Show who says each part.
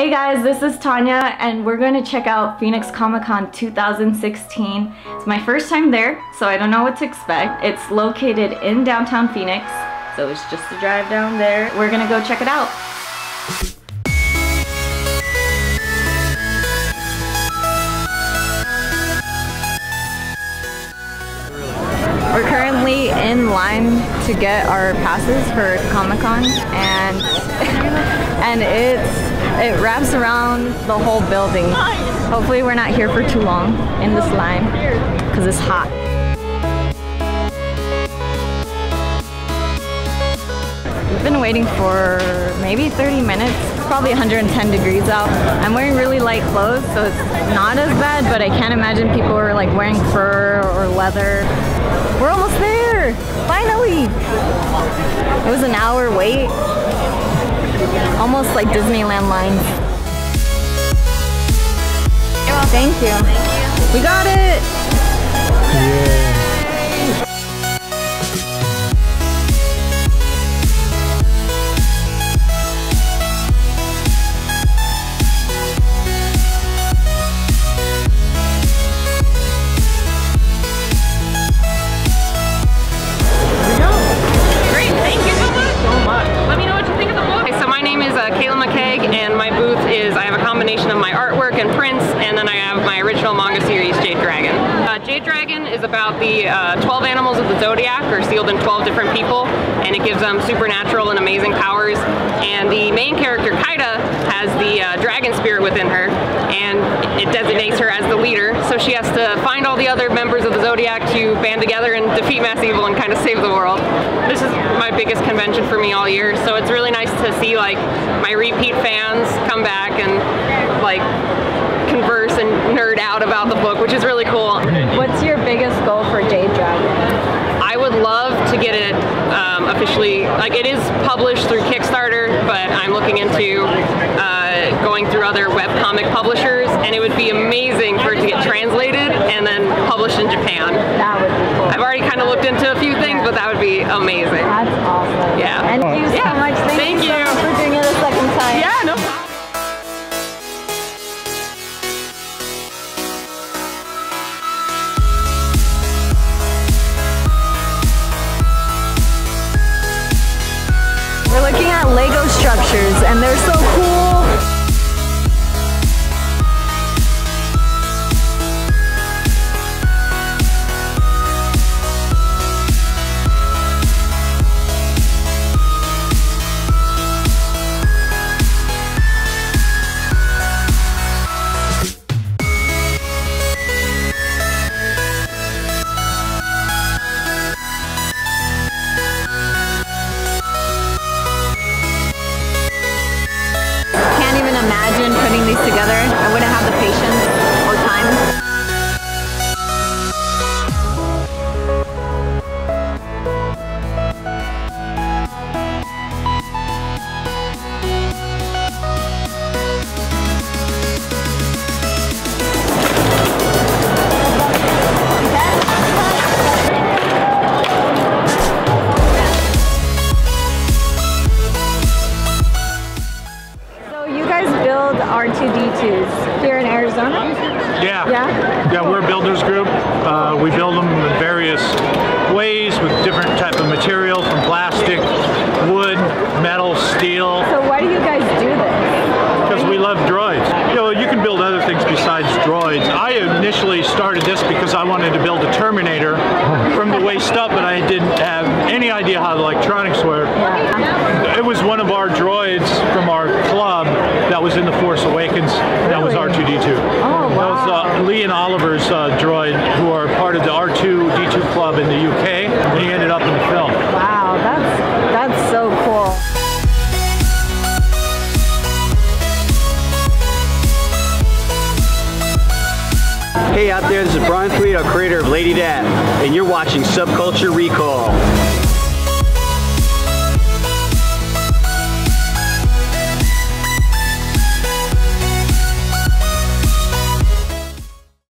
Speaker 1: Hey guys, this is Thania and we're going to check out Phoenix Comic Con 2016. It's my first time there, so I don't know what to expect. It's located in downtown Phoenix, so it's just a drive down there. We're gonna go check it out. We're currently in line to get our passes for Comic Con and and it's it wraps around the whole building. Hopefully we're not here for too long in this line because it's hot. We've been waiting for maybe 30 minutes. It's probably 110 degrees out. I'm wearing really light clothes, so it's not as bad, but I can't imagine people are like wearing fur or leather. We're almost there! Finally! It was an hour wait, Almost like Disneyland lines. Thank you. Thank you. We got it! Yeah.
Speaker 2: Jade Dragon Uh, Jade Dragon is about the uh, 12 animals of the zodiac, or sealed in 12 different people, and it gives them supernatural and amazing powers. And the main character, Kaida, has the uh, dragon spirit within her, and it designates her as the leader. So she has to find all the other members of the zodiac to band together and defeat mass evil and kind of save the world. This is my biggest convention for me all year, so it's really nice to see like my repeat fans come back and like converse and nerd out about the book, which is really cool.
Speaker 1: What's your biggest goal for Jade Dragon?
Speaker 2: I would love to get it um, officially, like it is published through Kickstarter, but I'm looking into uh, going through other webcomic publishers, and it would be amazing for it to get translated and then published in Japan.
Speaker 1: That would be cool.
Speaker 2: I've already kind of looked into a few things, but that would be amazing.
Speaker 1: That's awesome.
Speaker 2: Yeah.
Speaker 1: And thank you
Speaker 2: yeah.
Speaker 1: so much. Thank,
Speaker 2: thank you,
Speaker 1: you. So for doing it a second time.
Speaker 2: Yeah, no problem.
Speaker 1: Lego structures and they're so cool. Have the patience or time. R2D2s here in Arizona?
Speaker 3: Yeah. Yeah? Yeah, we're a builders group. Uh, we build them in various ways with different type of material from plastic, wood, metal, steel.
Speaker 1: So why do you guys do this?
Speaker 3: Because we love droids. You know, you can build other things besides droids. I initially started this because I wanted to build a Terminator from the waist up, but I didn't have any idea how the electronics work. Yeah. It was one of our droids R2-D2 club in the UK, and he ended up in the film.
Speaker 1: Wow, that's, that's so cool.
Speaker 4: Hey out there, this is Brian Thweet, our creator of Lady Dad, and you're watching Subculture Recall.